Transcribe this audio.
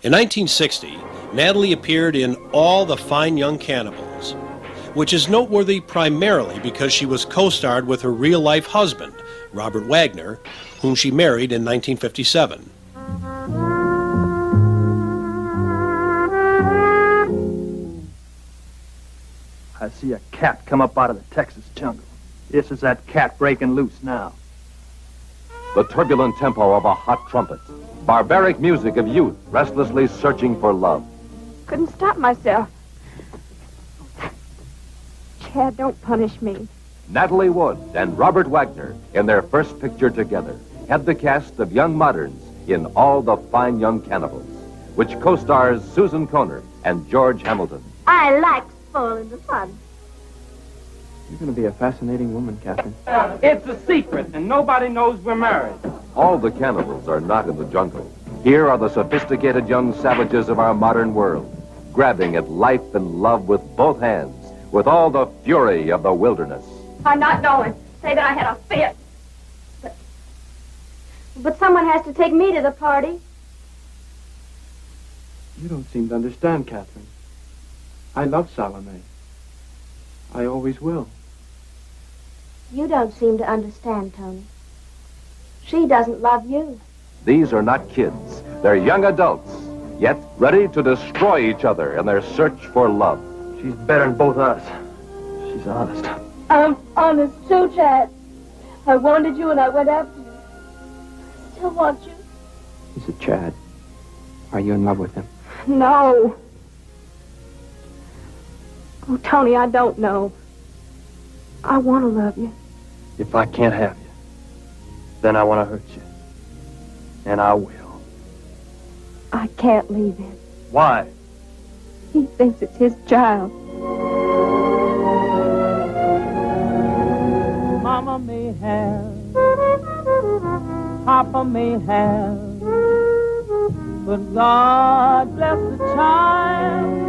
In 1960, Natalie appeared in All the Fine Young Cannibals, which is noteworthy primarily because she was co starred with her real life husband, Robert Wagner, whom she married in 1957. I see a cat come up out of the Texas jungle. This is that cat breaking loose now. The turbulent tempo of a hot trumpet. Barbaric music of youth restlessly searching for love. Couldn't stop myself. Chad, don't punish me. Natalie Wood and Robert Wagner, in their first picture together, had the cast of young moderns in All the Fine Young Cannibals, which co-stars Susan Kohner and George Hamilton. I like spoiling the fun. You're going to be a fascinating woman, Catherine. It's a secret, and nobody knows we're married. All the cannibals are not in the jungle. Here are the sophisticated young savages of our modern world, grabbing at life and love with both hands, with all the fury of the wilderness. I'm not going. Say that I had a fit. But, but someone has to take me to the party. You don't seem to understand, Catherine. I love Salome. I always will. You don't seem to understand, Tony. She doesn't love you. These are not kids. They're young adults, yet ready to destroy each other in their search for love. She's better than both of us. She's honest. I'm honest too, Chad. I wanted you and I went after you. I still want you. Is it Chad? Are you in love with him? No. Oh, Tony, I don't know. I want to love you. If I can't have you, then I want to hurt you. And I will. I can't leave him. Why? He thinks it's his child. Mama may have, Papa may have, but God bless the child